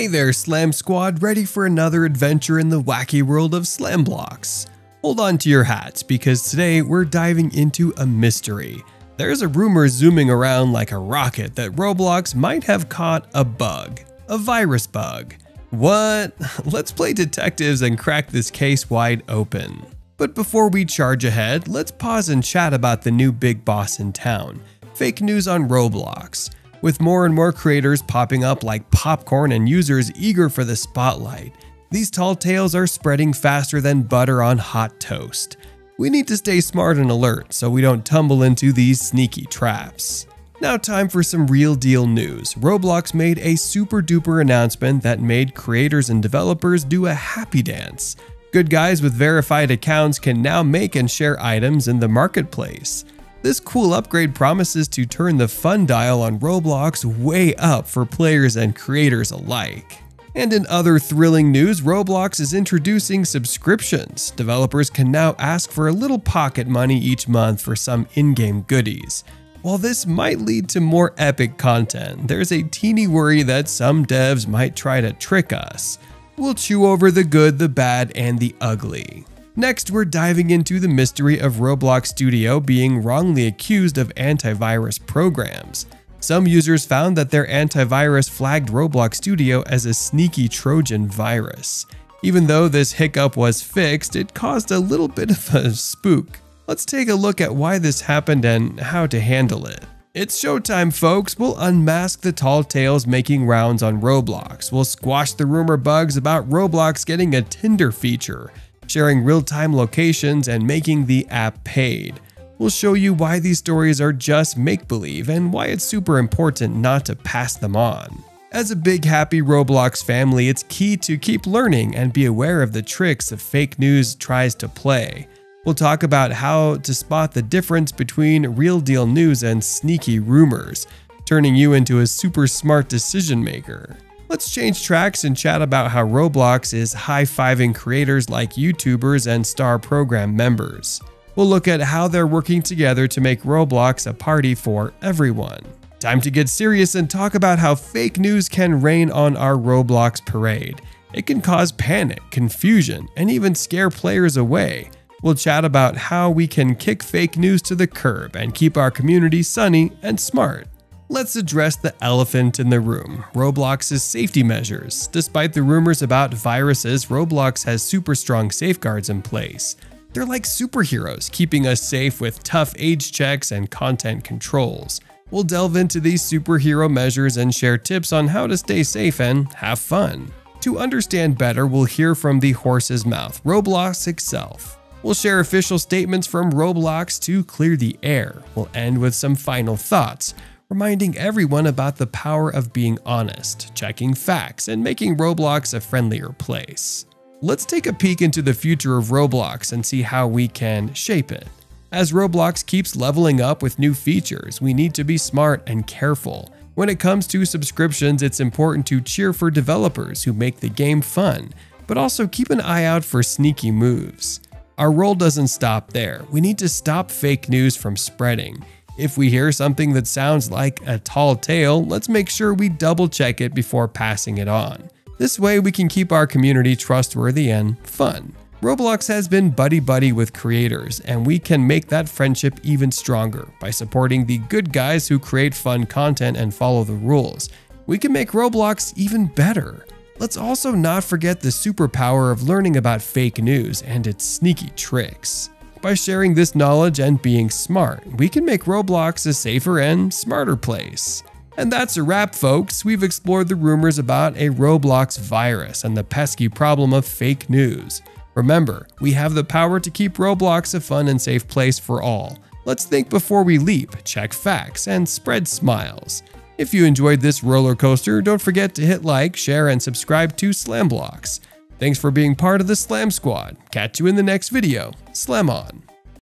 Hey there, Slam Squad, ready for another adventure in the wacky world of Slam Blox? Hold on to your hats because today we're diving into a mystery. There's a rumor zooming around like a rocket that Roblox might have caught a bug, a virus bug. What? Let's play detectives and crack this case wide open. But before we charge ahead, let's pause and chat about the new big boss in town fake news on Roblox. With more and more creators popping up like popcorn and users eager for the spotlight, these tall tales are spreading faster than butter on hot toast. We need to stay smart and alert so we don't tumble into these sneaky traps. Now, time for some real deal news. Roblox made a super duper announcement that made creators and developers do a happy dance. Good guys with verified accounts can now make and share items in the marketplace. This cool upgrade promises to turn the fun dial on Roblox way up for players and creators alike. And in other thrilling news, Roblox is introducing subscriptions. Developers can now ask for a little pocket money each month for some in-game goodies. While this might lead to more epic content, there's a teeny worry that some devs might try to trick us. We'll chew over the good, the bad, and the ugly. Next, we're diving into the mystery of Roblox Studio being wrongly accused of antivirus programs. Some users found that their antivirus flagged Roblox Studio as a sneaky Trojan virus. Even though this hiccup was fixed, it caused a little bit of a spook. Let's take a look at why this happened and how to handle it. It's showtime, folks. We'll unmask the tall tales making rounds on Roblox. We'll squash the rumor bugs about Roblox getting a Tinder feature, sharing real time locations, and making the app paid. We'll show you why these stories are just make believe and why it's super important not to pass them on. As a big happy Roblox family, it's key to keep learning and be aware of the tricks of fake news tries to play. We'll talk about how to spot the difference between real deal news and sneaky rumors, turning you into a super smart decision maker. Let's change tracks and chat about how Roblox is high fiving creators like YouTubers and star program members. We'll look at how they're working together to make Roblox a party for everyone. Time to get serious and talk about how fake news can rain on our Roblox parade. It can cause panic, confusion, and even scare players away. We'll chat about how we can kick fake news to the curb and keep our community sunny and smart. Let's address the elephant in the room Roblox's safety measures. Despite the rumors about viruses, Roblox has super strong safeguards in place. They're like superheroes, keeping us safe with tough age checks and content controls. We'll delve into these superhero measures and share tips on how to stay safe and have fun. To understand better, we'll hear from the horse's mouth, Roblox itself. We'll share official statements from Roblox to clear the air. We'll end with some final thoughts, reminding everyone about the power of being honest, checking facts, and making Roblox a friendlier place. Let's take a peek into the future of Roblox and see how we can shape it. As Roblox keeps leveling up with new features, we need to be smart and careful. When it comes to subscriptions, it's important to cheer for developers who make the game fun, but also keep an eye out for sneaky moves. Our role doesn't stop there. We need to stop fake news from spreading. If we hear something that sounds like a tall tale, let's make sure we double check it before passing it on. This way, we can keep our community trustworthy and fun. Roblox has been buddy buddy with creators, and we can make that friendship even stronger by supporting the good guys who create fun content and follow the rules. We can make Roblox even better. Let's also not forget the superpower of learning about fake news and its sneaky tricks. By sharing this knowledge and being smart, we can make Roblox a safer and smarter place. And that's a wrap, folks. We've explored the rumors about a Roblox virus and the pesky problem of fake news. Remember, we have the power to keep Roblox a fun and safe place for all. Let's think before we leap, check facts, and spread smiles. If you enjoyed this roller coaster, don't forget to hit like, share, and subscribe to Slam Blox. Thanks for being part of the Slam Squad. Catch you in the next video. Slam on.